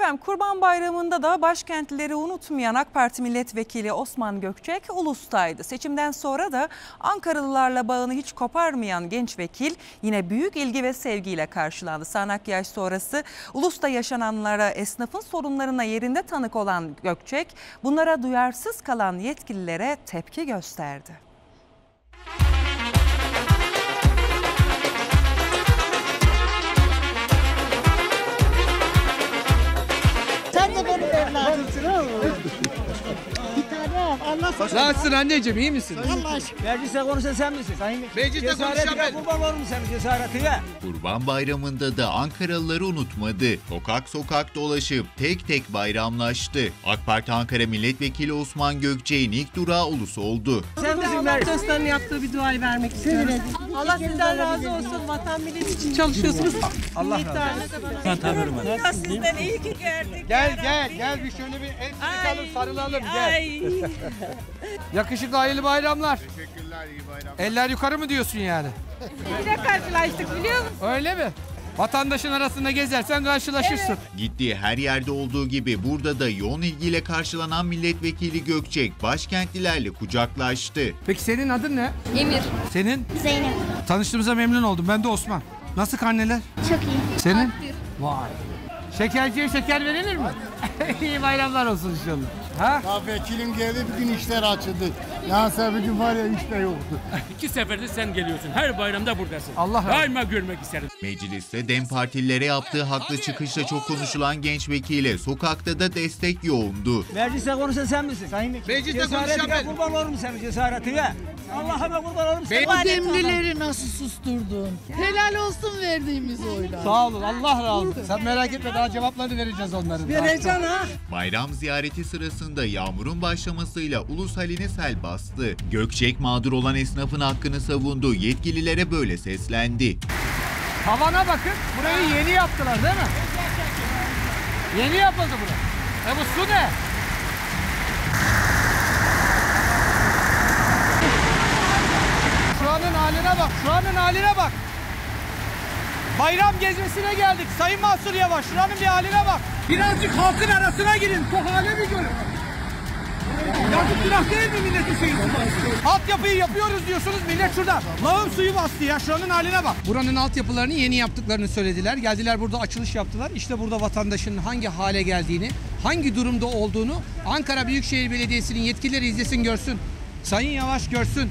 Efendim Kurban Bayramı'nda da başkentlileri unutmayan AK Parti Milletvekili Osman Gökçek Ulus'taydı. Seçimden sonra da Ankaralılarla bağını hiç koparmayan genç vekil yine büyük ilgi ve sevgiyle karşılandı. Sağnak yaş sonrası Ulus'ta yaşananlara, esnafın sorunlarına yerinde tanık olan Gökçek bunlara duyarsız kalan yetkililere tepki gösterdi. Oğlum. Bir tanem Allah sana. Nasılsın anneciğim iyi misin? Allah aşkına. Mecliste konuşan sen misin? Sayın Mecliste konuşan ben. kurban olurum senin cesaretine. Kurban Bayramı'nda da Ankaralıları unutmadı. Sokak sokak dolaşıp tek tek bayramlaştı. AK Parti Ankara Milletvekili Osman Gökçek'in ilk durağı Ulus oldu. Sen misin Meclis? Dostlarının yaptığı bir duayı vermek istiyoruz. Allah sizden razı olsun. Vatan millet için çalışıyorsunuz. Allah razı olsun. Ben tanırım ben. Sizden iyi ki gördük. Gel gel gel bir şöyle bir el sıkalım sarılalım gel. Ay. Yakışıklı hayırlı bayramlar. Teşekkürler iyi bayramlar. Eller yukarı mı diyorsun yani? Yine karşılaştık biliyor musun? Öyle mi? Vatandaşın arasında gezersen karşılaşırsın. Gittiği her yerde olduğu gibi burada da yoğun ilgiyle karşılanan milletvekili Gökçek başkentlilerle kucaklaştı. Peki senin adın ne? Emir. Senin? Zeynep. Tanıştığımıza memnun oldum. Ben de Osman. Nasıl karneler? Çok iyi. Senin? Vay. Şekerciye şeker verilir mi? İyi bayramlar olsun inşallah. Ha? Ya vekilim geldi bir gün işler açıldı. Ya bir gün var ya işte yoktu. İki seferdir sen geliyorsun. Her bayramda buradasın. Allah. Daima görmek isterim. Mecliste DEM partililere yaptığı haklı çıkışla çok konuşulan genç vekile sokakta da destek yoğundu. Mecliste konuşan sen misin? Sayın Mecliste konuşan Cesaretine ben. kurban olurum senin cesaretine. Allah'ıma kurban olurum senin. O demlileri nasıl susturdun? Helal olsun verdiğimiz oylar. Sağ olun Allah razı olsun. Sen merak etme daha cevaplarını vereceğiz onların. Vereceksin ha. Bayram ziyareti sırasında yağmurun başlamasıyla ulus haline sel bastı. Gökçek mağdur olan esnafın hakkını savundu. Yetkililere böyle seslendi. Tavana bakın. Burayı yeni yaptılar değil mi? Yeni yapıldı bura. E bu su ne? Haline bak. Şu anın haline bak. Bayram gezmesine geldik. Sayın Mahsur Yavaş. Şuranın bir haline bak. Birazcık halkın arasına girin. Bu hale bir görün. Yazık günah değil mi milletin şeyi? Altyapıyı yapıyoruz diyorsunuz millet şurada. Lağım suyu bastı ya şuranın haline bak. Buranın altyapılarını yeni yaptıklarını söylediler. Geldiler burada açılış yaptılar. İşte burada vatandaşın hangi hale geldiğini, hangi durumda olduğunu Ankara Büyükşehir Belediyesi'nin yetkilileri izlesin görsün. Sayın Yavaş görsün.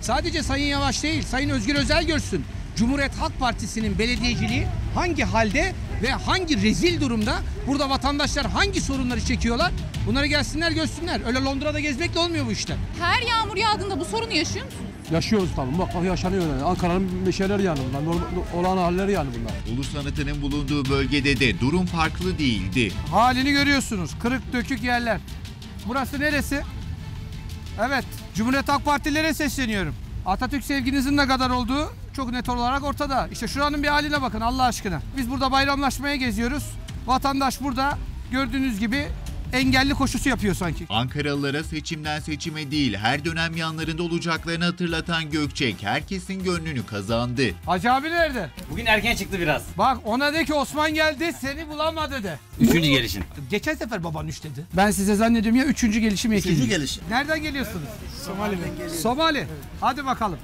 Sadece Sayın Yavaş değil, Sayın Özgür Özel görsün. Cumhuriyet Halk Partisi'nin belediyeciliği hangi halde ve hangi rezil durumda burada vatandaşlar hangi sorunları çekiyorlar bunları gelsinler görsünler. Öyle Londra'da gezmekle olmuyor bu işler. Her yağmur yağdığında bu sorunu yaşıyor musun? Yaşıyoruz tabii. Bak yaşanıyor yani. Ankara'nın şeyleri yani bunlar. Normal, olan halleri yani bunlar. Ulus anıtının bulunduğu bölgede de durum farklı değildi. Halini görüyorsunuz. Kırık dökük yerler. Burası neresi? Evet. Cumhuriyet Halk Partililere sesleniyorum. Atatürk sevginizin ne kadar olduğu çok net olarak ortada. İşte şuranın bir haline bakın Allah aşkına. Biz burada bayramlaşmaya geziyoruz. Vatandaş burada gördüğünüz gibi engelli koşusu yapıyor sanki. Ankaralılara seçimden seçime değil her dönem yanlarında olacaklarını hatırlatan Gökçek herkesin gönlünü kazandı. Hacı abi nerede? Bugün erken çıktı biraz. Bak ona de ki Osman geldi seni bulamadı de. Üçüncü gelişin. Geçen sefer baban üç dedi. Ben size zannediyorum ya üçüncü gelişim ikinci. Üçüncü gelişim. Nereden geliyorsunuz? Somali'den Somali. Hadi bakalım.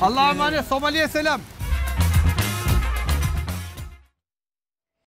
Allah'a emanet Somali'ye selam.